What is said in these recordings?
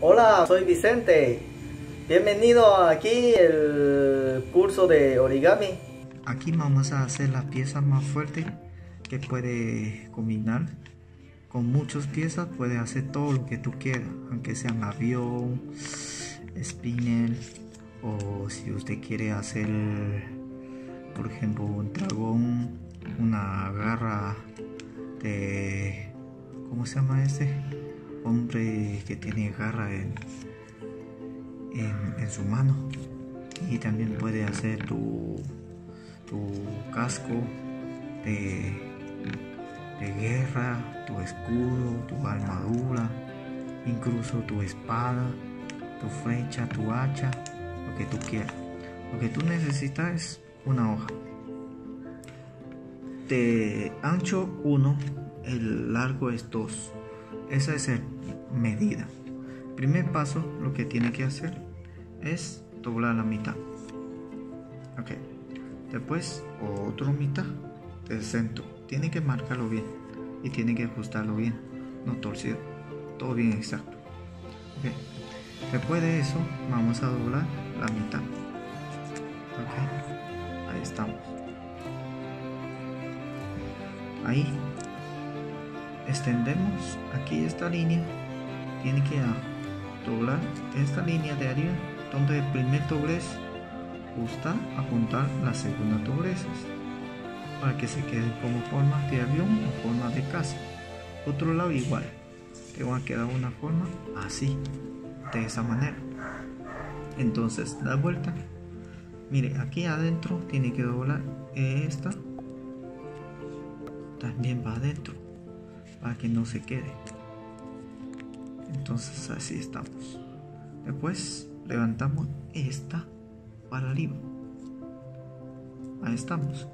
Hola, soy Vicente. Bienvenido aquí el curso de origami. Aquí vamos a hacer la pieza más fuerte que puede combinar. Con muchas piezas puede hacer todo lo que tú quieras, aunque sea un avión, spinner o si usted quiere hacer, por ejemplo, un dragón, una garra de, ¿cómo se llama este? hombre que tiene garra en, en, su mano y también puede hacer tu, tu casco de, de guerra, tu escudo, tu armadura, incluso tu espada, tu flecha, tu hacha, lo que tú quieras. Lo que tú necesitas es una hoja. De ancho 1, el largo es 2. Esa es el medida. Primer paso, lo que tiene que hacer es doblar la mitad. Ok. Después, otro mitad del centro. Tiene que marcarlo bien y tiene que ajustarlo bien, no torcido. Todo bien exacto. Ok. Después de eso, vamos a doblar la mitad. Ok. Ahí estamos. Ahí extendemos aquí esta línea. Tiene que doblar esta línea de arriba donde el primer doblez gusta a juntar la segunda dobleces para que se quede como forma de avión o forma de casa. Otro lado igual te va a quedar una forma así de esa manera. Entonces da vuelta. Mire aquí adentro tiene que doblar esta. También va adentro para que no se quede. Entonces así estamos. Después levantamos esta para arriba. Ahí estamos.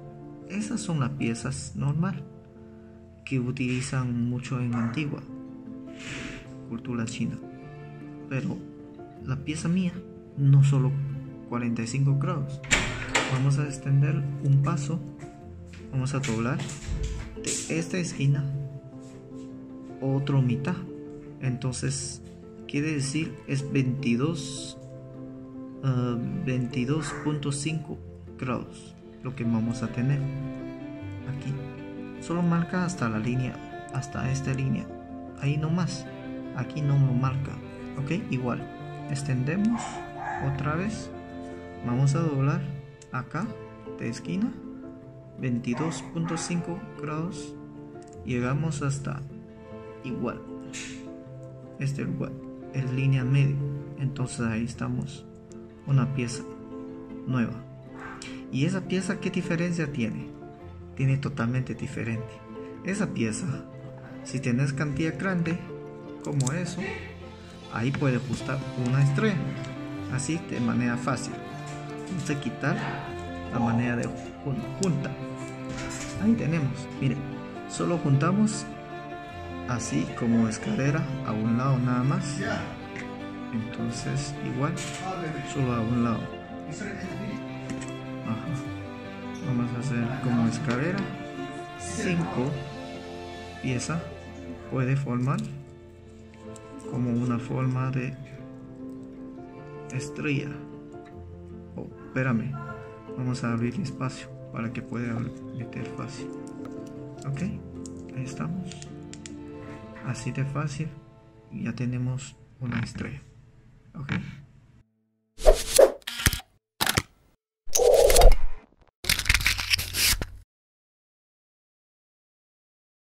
Esas son las piezas normal que utilizan mucho en antigua cultura china. Pero la pieza mía no solo 45 grados. Vamos a extender un paso. Vamos a doblar de esta esquina otro mitad. Entonces quiere decir es 22 22.5 ah, grados lo que vamos a tener. Aquí. Solo marca hasta la línea hasta esta línea. Ahí no más aquí no lo marca. Ok igual. Extendemos otra vez. Vamos a doblar acá de esquina. 22.5 grados. Llegamos hasta igual. Este lugar es línea media. Entonces ahí estamos una pieza nueva. Y esa pieza qué diferencia tiene tiene totalmente diferente. Esa pieza si tienes cantidad grande como eso ahí puede ajustar una estrella. Así de manera fácil. Vamos a quitar la manera de junta. Ahí tenemos miren solo juntamos así como escalera a un lado nada más. Entonces igual solo a un lado. Vamos a hacer como escalera. 5 pieza puede formar como una forma de estrella. Oh, espérame. Vamos a abrir espacio para que pueda meter fácil. Ok ahí estamos así de fácil ya tenemos una estrella ok